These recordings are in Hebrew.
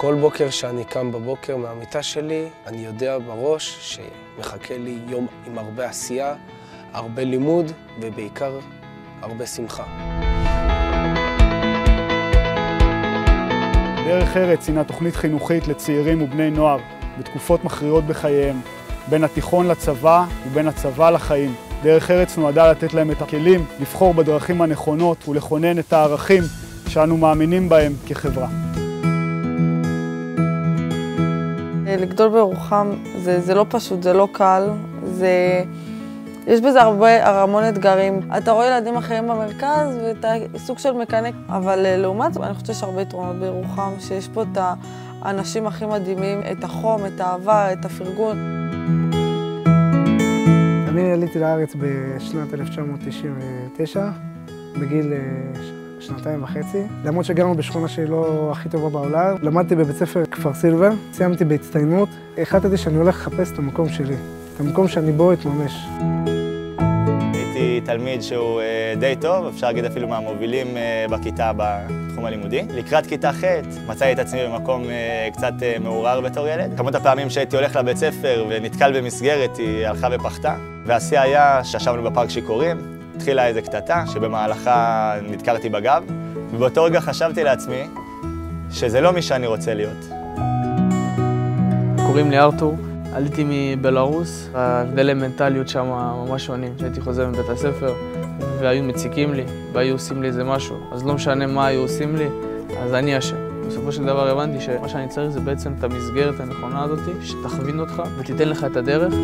כל בוקר שאני קם בבוקר מהמיטה שלי, אני יודע בראש שמחכה לי יום עם הרבה עשייה, הרבה לימוד ובעיקר הרבה שמחה. דרך ארץ הינה תוכנית חינוכית לצעירים ובני נוער בתקופות מכריעות בחייהם, בין התיכון לצבא ובין הצבא לחיים. דרך ארץ נועדה לתת להם את הכלים לבחור בדרכים הנכונות ולכונן את הערכים שאנו מאמינים בהם כחברה. לגדול בירוחם זה, זה לא פשוט, זה לא קל, זה... יש בזה הרבה, המון אתגרים. אתה רואה ילדים אחרים במרכז ואתה סוג של מקנק, אבל אה, לעומת זאת, אני חושבת שיש הרבה יתרונות בירוחם, שיש פה את האנשים הכי מדהימים, את החום, את האהבה, את הפרגון. אני עליתי לארץ בשנת 1999, בגיל אה, שנתיים וחצי. למרות שגרנו בשכונה שהיא לא הכי טובה בעולם, למדתי בבית ספר כפר סילבר, סיימתי בהצטיינות. החלטתי שאני הולך לחפש את המקום שלי, את המקום שאני בו אתממש. הייתי תלמיד שהוא אה, די טוב, אפשר להגיד אפילו מהמובילים אה, בכיתה בתחום הלימודי. לקראת כיתה ח' מצאתי את עצמי במקום אה, קצת מעורר בתור ילד. כמות הפעמים שהייתי הולך לבית ספר ונתקל במסגרת היא הלכה ופחתה. והשיא היה שישבנו בפארק שיכורים, התחילה איזה קטטה שבמהלכה נדקרתי בגב, ובאותו רגע חשבתי לעצמי שזה לא מי שאני רוצה להיות. קוראים לי ארתור, עליתי מבלארוס, ההבדלי מנטליות שם ממש שונים. כשהייתי חוזר מבית הספר והיו מציקים לי והיו עושים לי איזה משהו, אז לא משנה מה היו עושים לי, אז אני אשם. בסופו של דבר הבנתי שמה שאני צריך זה בעצם את המסגרת הנכונה הזאת, שתכווין אותך ותיתן לך את הדרך.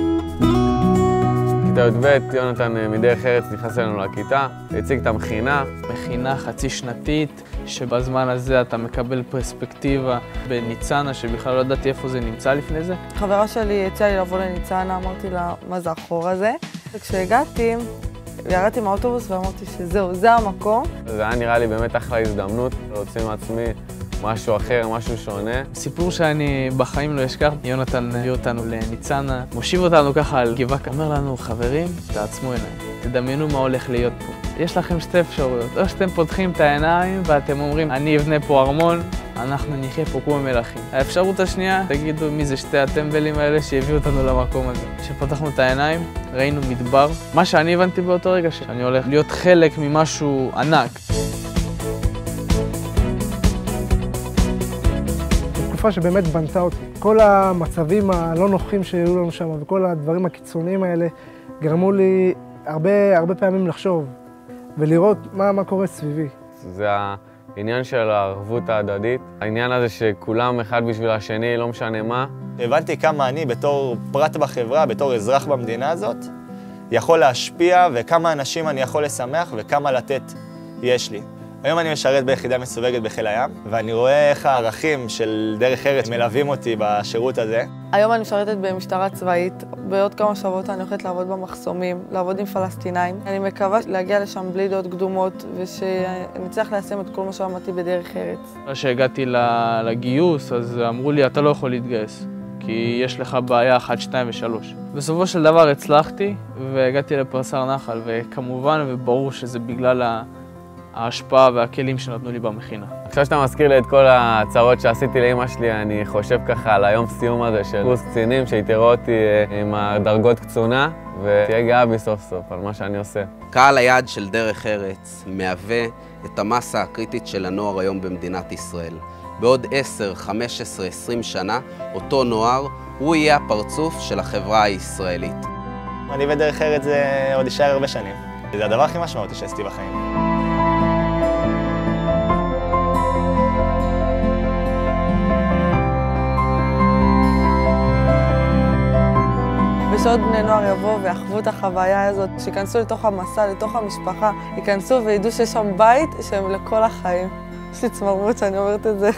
בכיתה י"ב, יונתן אה, מדרך ארץ נכנס אלינו לכיתה, הציג את המכינה. מכינה חצי שנתית, שבזמן הזה אתה מקבל פרספקטיבה בניצנה, שבכלל לא ידעתי איפה זה נמצא לפני זה. חברה שלי הציעה לי לבוא לניצנה, אמרתי לה, מה זה החור הזה? וכשהגעתי, ירדתי מהאוטובוס ואמרתי שזהו, זה המקום. זה היה נראה לי באמת אחלה הזדמנות להוציא מעצמי משהו אחר, משהו שונה. סיפור שאני בחיים לא אשכח, יונתן הביא אותנו לניצנה, מושיב אותנו ככה על גבעה, אומר לנו, חברים, תעצמו עיניים, תדמיינו מה הולך להיות פה. יש לכם שתי אפשרויות, או שאתם פותחים את העיניים ואתם אומרים, אני אבנה פה ארמון, אנחנו נחיה פה כמו מלכים. האפשרות השנייה, תגידו מי זה שתי הטמבלים האלה שהביאו אותנו למקום הזה. כשפתחנו את העיניים, ראינו מדבר. מה שאני הבנתי באותו רגע, שאני הולך להיות חלק ממשהו ענק. תקופה שבאמת בנתה אותי. כל המצבים הלא נוחים שהיו לנו שם וכל הדברים הקיצוניים האלה גרמו לי הרבה, הרבה פעמים לחשוב ולראות מה, מה קורה סביבי. זה העניין של הערבות ההדדית, העניין הזה שכולם אחד בשביל השני, לא משנה מה. הבנתי כמה אני בתור פרט בחברה, בתור אזרח במדינה הזאת, יכול להשפיע וכמה אנשים אני יכול לשמח וכמה לתת יש לי. היום אני משרת ביחידה מסווגת בחיל הים, ואני רואה איך הערכים של דרך ארץ מלווים אותי בשירות הזה. היום אני משרתת במשטרה צבאית, בעוד כמה שבועות אני הולכת לעבוד במחסומים, לעבוד עם פלסטינאים. אני מקווה להגיע לשם בלי דעות קדומות, ושאני אצליח ליישם את כל מה שאמרתי בדרך ארץ. כשהגעתי לגיוס, אז אמרו לי, אתה לא יכול להתגייס. כי יש לך בעיה אחת, שתיים ושלוש. בסופו של דבר הצלחתי והגעתי לפרסר נחל, וכמובן וברור שזה בגלל ההשפעה והכלים שנתנו לי במכינה. עכשיו שאתה מזכיר לי את כל הצרות שעשיתי לאמא שלי, אני חושב ככה על היום סיום הזה של קורס קצינים, שהיא תראה אותי אה, עם הדרגות קצונה, ותהיה גאה בי סוף סוף על מה שאני עושה. קהל היעד של דרך ארץ מהווה את המסה הקריטית של הנוער היום במדינת ישראל. בעוד 10, 15, 20 שנה, אותו נוער, הוא יהיה הפרצוף של החברה הישראלית. אני בדרך ארץ זה עוד יישאר הרבה שנים. זה הדבר הכי משמעותי שעשיתי בחיים. שעוד בני נוער יבואו ויחוו את החוויה הזאת, שייכנסו לתוך המסע, לתוך המשפחה, ייכנסו וידעו שיש שם בית שהם לכל החיים. יש לי צמרמורת שאני אומרת את זה.